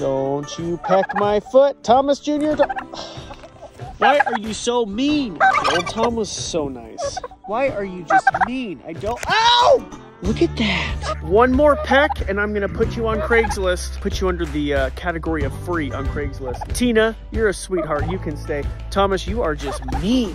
Don't you peck my foot, Thomas Jr. Why are you so mean? Old Tom was so nice. Why are you just mean? I don't. Ow! Look at that. One more peck, and I'm gonna put you on Craigslist. Put you under the uh, category of free on Craigslist. Tina, you're a sweetheart. You can stay. Thomas, you are just mean.